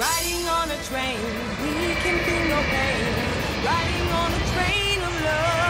Riding on a train, we can feel no pain. Riding on a train of love.